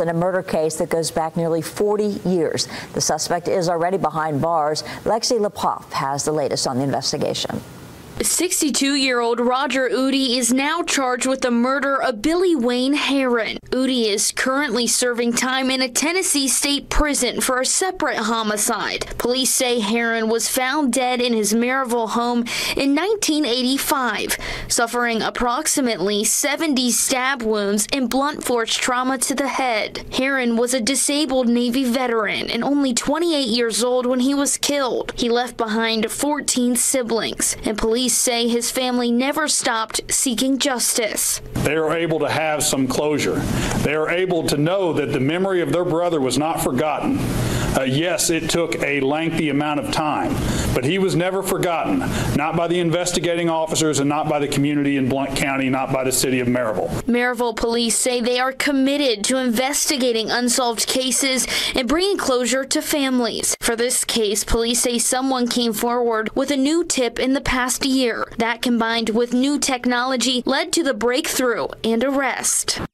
in a murder case that goes back nearly 40 years. The suspect is already behind bars. Lexi Lepoff has the latest on the investigation. 62 year old Roger Udy is now charged with the murder of Billy Wayne Herron. Udy is currently serving time in a Tennessee state prison for a separate homicide. Police say Herron was found dead in his Maryville home in 1985, suffering approximately 70 stab wounds and blunt force trauma to the head. Herron was a disabled Navy veteran and only 28 years old when he was killed. He left behind 14 siblings, and police Police say his family never stopped seeking justice. They are able to have some closure. They are able to know that the memory of their brother was not forgotten. Uh, yes, it took a lengthy amount of time, but he was never forgotten, not by the investigating officers and not by the community in Blount County, not by the city of Maryville. Maryville police say they are committed to investigating unsolved cases and bringing closure to families. For this case, police say someone came forward with a new tip in the past year. That combined with new technology led to the breakthrough and arrest.